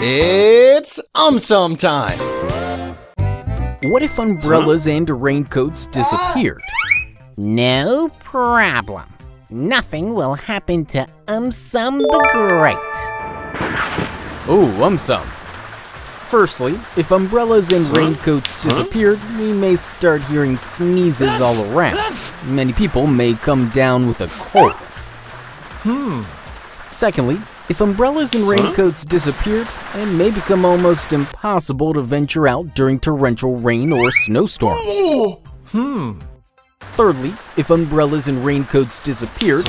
It's um time. What if umbrellas and raincoats disappeared? No problem. Nothing will happen to AumSum the Great. Oh, AumSum. Firstly, if umbrellas and raincoats disappeared, we may start hearing sneezes all around. Many people may come down with a cold. Hmm. Secondly, if umbrellas and raincoats disappeared, it may become almost impossible to venture out during torrential rain or snowstorms. Hmm. Thirdly, if umbrellas and raincoats disappeared,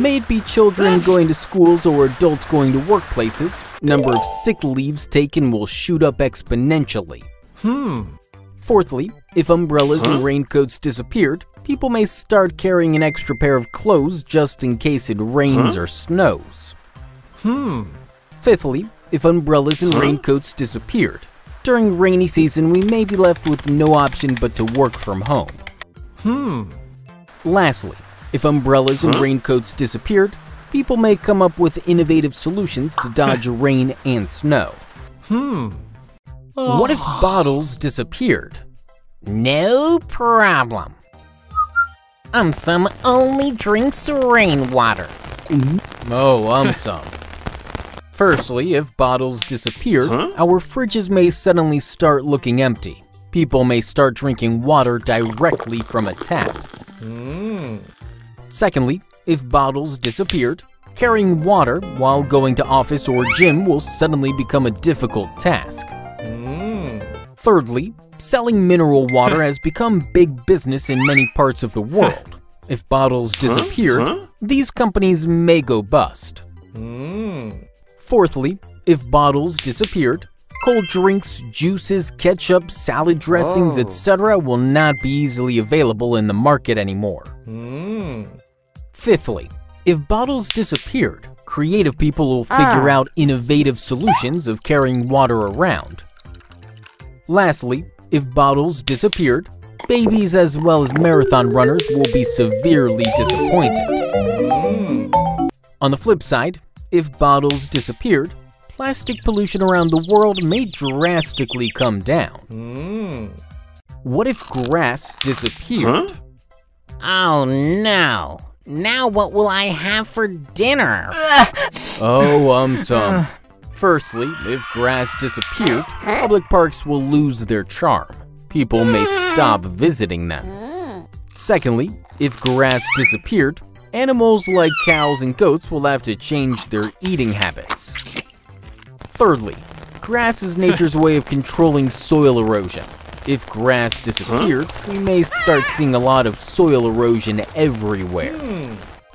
may it be children going to schools or adults going to workplaces, number of sick leaves taken will shoot up exponentially. Hmm. Fourthly, if umbrellas and raincoats disappeared, people may start carrying an extra pair of clothes just in case it rains or snows. Hmm. Fifthly, if umbrellas and raincoats disappeared, during rainy season we may be left with no option but to work from home. Hmm. Lastly, if umbrellas and raincoats disappeared, people may come up with innovative solutions to dodge rain and snow. Hmm. What if bottles disappeared? No problem. AumSum only drinks rainwater. Oh, um some. Firstly, if bottles disappeared, our fridges may suddenly start looking empty. People may start drinking water directly from a tap. Hmm. Secondly, if bottles disappeared, carrying water while going to office or gym will suddenly become a difficult task. Hmm. Thirdly, selling mineral water has become big business in many parts of the world. If bottles disappeared, these companies may go bust. Hmm. Fourthly, if bottles disappeared, cold drinks, juices, ketchup, salad dressings, Oh. etc. will not be easily available in the market anymore. Hmm. Fifthly, if bottles disappeared, creative people will ah. figure out innovative solutions of carrying water around. Lastly, if bottles disappeared, babies as well as marathon runners will be severely disappointed. Hmm. On the flip side, if bottles disappeared, plastic pollution around the world may drastically come down. What if grass disappeared? Oh no. Now what will I have for dinner? Oh, um, some. Firstly, if grass disappeared, public parks will lose their charm. People may stop visiting them. Secondly, if grass disappeared, animals like cows and goats will have to change their eating habits. Thirdly, grass is nature's way of controlling soil erosion. If grass disappeared, we may start seeing a lot of soil erosion everywhere.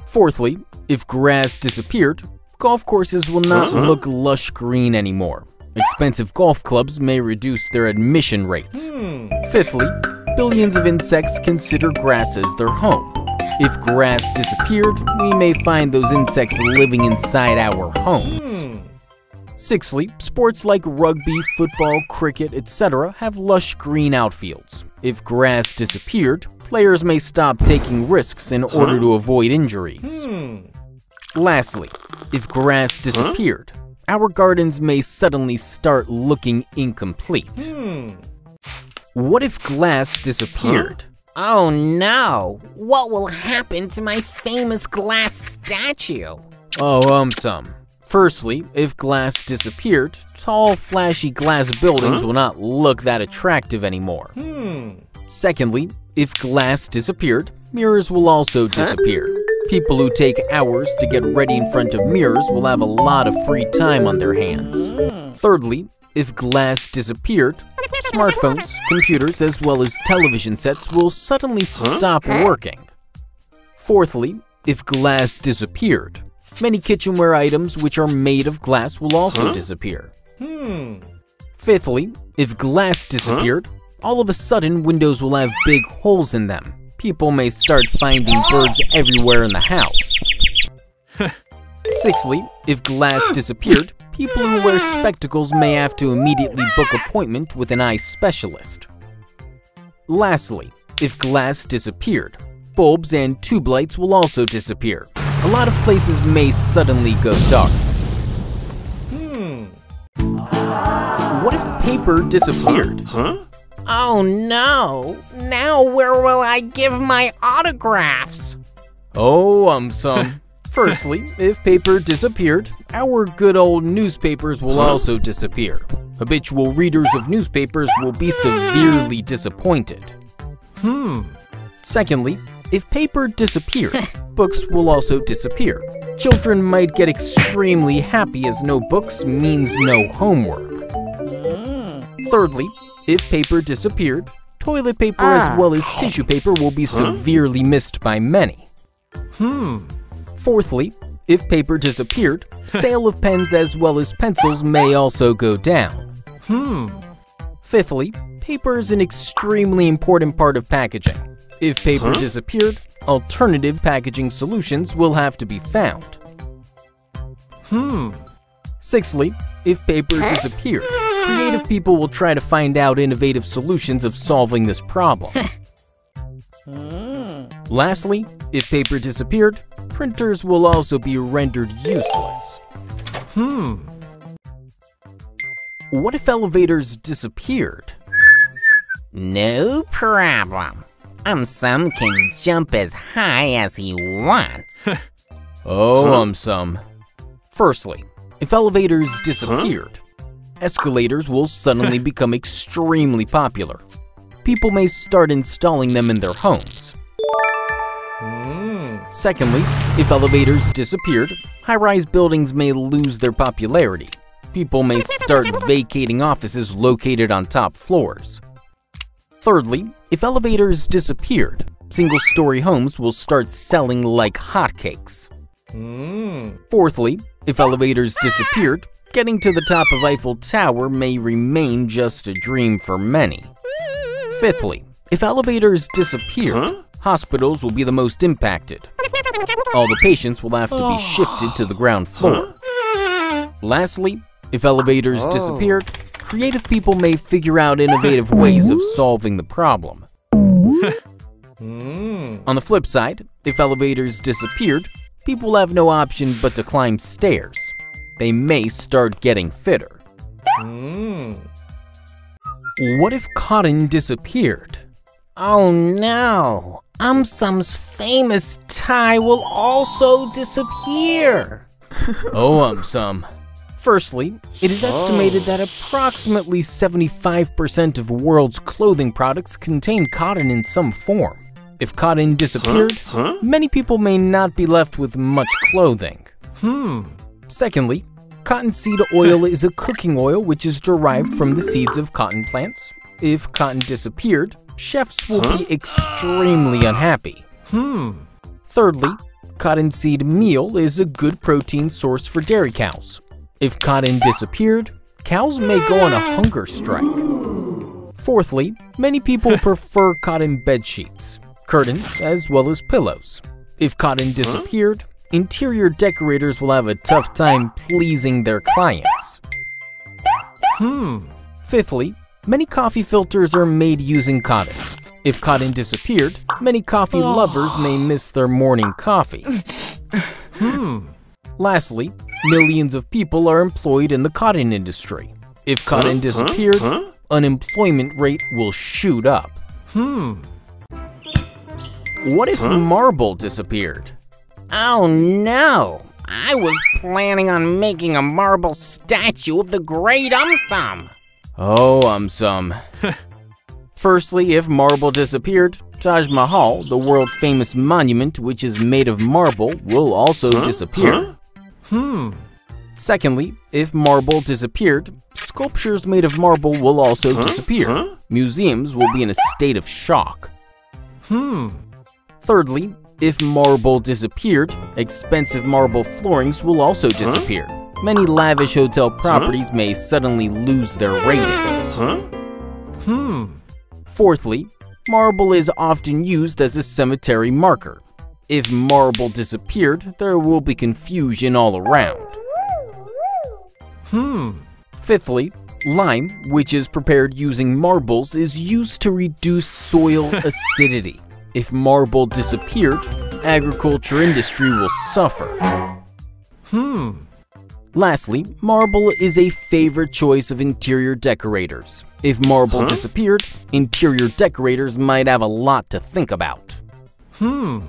Fourthly, if grass disappeared, golf courses will not look lush green anymore. Expensive golf clubs may reduce their admission rates. Hmm. Fifthly, billions of insects consider grass as their home. If grass disappeared, we may find those insects living inside our homes. Hmm. Sixthly, sports like rugby, football, cricket, etc. have lush green outfields. If grass disappeared, players may stop taking risks in order to avoid injuries. Hmm. Lastly, if grass disappeared, our gardens may suddenly start looking incomplete. Hmm. What if glass disappeared? Oh no. What will happen to my famous glass statue? Oh, um, some. Firstly, if glass disappeared, tall, flashy glass buildings will not look that attractive anymore. Hmm. Secondly, if glass disappeared, mirrors will also disappear. People who take hours to get ready in front of mirrors will have a lot of free time on their hands. Thirdly, if glass disappeared, smartphones, computers, as well as television sets will suddenly stop working. Fourthly, if glass disappeared, many kitchenware items which are made of glass will also disappear. Hmm. Fifthly, if glass disappeared, all of a sudden windows will have big holes in them. People may start finding birds everywhere in the house. Sixthly, if glass disappeared, people who wear spectacles may have to immediately book appointment with an eye specialist. Lastly, if glass disappeared, bulbs and tube lights will also disappear. A lot of places may suddenly go dark. Hmm. What if paper disappeared. Huh? Oh no! Now where will I give my autographs? Oh, um, some. Firstly, if paper disappeared, our good old newspapers will also disappear. Habitual readers of newspapers will be severely disappointed. Hmm. Secondly, if paper disappeared, books will also disappear. Children might get extremely happy as no books means no homework. Thirdly, if paper disappeared, toilet paper as well as tissue paper will be severely missed by many. Hmm. Fourthly, if paper disappeared, sale of pens as well as pencils may also go down. Hmm. Fifthly, paper is an extremely important part of packaging. If paper Huh? disappeared, alternative packaging solutions will have to be found. Hmm. Sixthly, if paper disappeared, creative people will try to find out innovative solutions of solving this problem. Lastly, if paper disappeared, printers will also be rendered useless. Hmm. What if elevators disappeared? No problem. Um Sum can jump as high as he wants. Oh, Huh? um, some. Firstly, if elevators disappeared, escalators will suddenly become extremely popular. People may start installing them in their homes. Hmm. Secondly, if elevators disappeared, high-rise buildings may lose their popularity. People may start vacating offices located on top floors. Thirdly, if elevators disappeared, single-story homes will start selling like hotcakes. Hmm. Fourthly, if elevators disappeared, getting to the top of Eiffel Tower may remain just a dream for many. Fifthly, if elevators disappear, Huh? hospitals will be the most impacted. All the patients will have to be shifted to the ground floor. Lastly, if elevators disappear, creative people may figure out innovative ways of solving the problem. Hmm. On the flip side, if elevators disappeared, people will have no option but to climb stairs. They may start getting fitter. Hmm. What if cotton disappeared? Oh no! AumSum's famous tie will also disappear. Oh, AumSum. Firstly, it is estimated that approximately 75% of the world's clothing products contain cotton in some form. If cotton disappeared, Huh? many people may not be left with much clothing. Hmm. Secondly, cottonseed oil is a cooking oil which is derived from the seeds of cotton plants. If cotton disappeared, chefs will be extremely unhappy. Hmm. Thirdly, cottonseed meal is a good protein source for dairy cows. If cotton disappeared, cows may go on a hunger strike. Fourthly, many people prefer cotton bed sheets, curtains, as well as pillows. If cotton disappeared, interior decorators will have a tough time pleasing their clients. Hmm. Fifthly, many coffee filters are made using cotton. If cotton disappeared, many coffee lovers may miss their morning coffee. Hmm. Lastly, millions of people are employed in the cotton industry. If cotton disappeared, Huh? unemployment rate will shoot up. Hmm. What if marble disappeared? Oh no! I was planning on making a marble statue of the great Um Sum. Oh, AumSum. Firstly, if marble disappeared, Taj Mahal, the world famous monument which is made of marble, will also disappear. Hmm. Secondly, if marble disappeared, sculptures made of marble will also disappear. Huh? Museums will be in a state of shock. Hmm. Thirdly, if marble disappeared, expensive marble floorings will also disappear. Many lavish hotel properties may suddenly lose their ratings. Huh? Hmm. Fourthly, marble is often used as a cemetery marker. If marble disappeared, there will be confusion all around. Hmm. Fifthly, lime, which is prepared using marbles, is used to reduce soil acidity. If marble disappeared, agriculture industry will suffer. Hmm. Lastly, marble is a favorite choice of interior decorators. If marble disappeared, interior decorators might have a lot to think about. Hmm.